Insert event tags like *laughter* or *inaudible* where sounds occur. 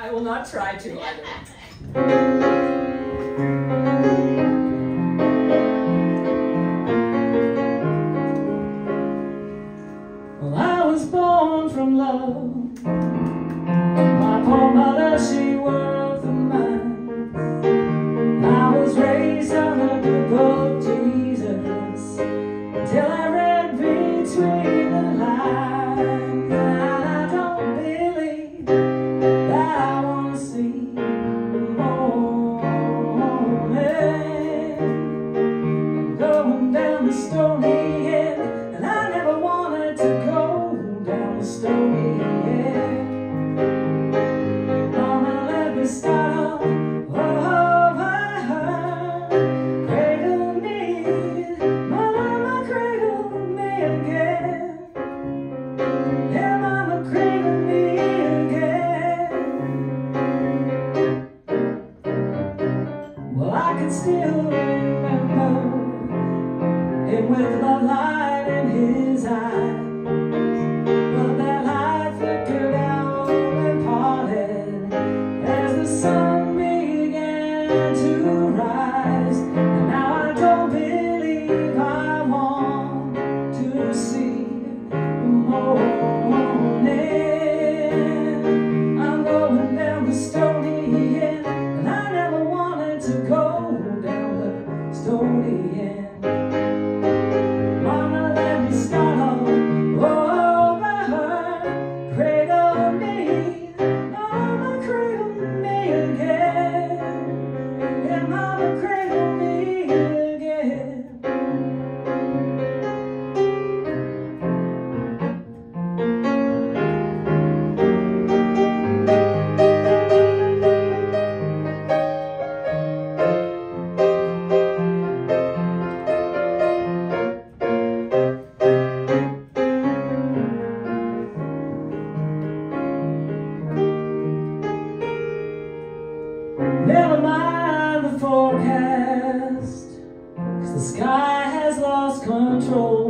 I will not try to either. *laughs* the. Mama, let me start all over. Oh, oh, cradle me, Mama, cradle me again. Yeah, Mama, cradle me again. Well, I can still remember it with my life. see. The sky has lost control.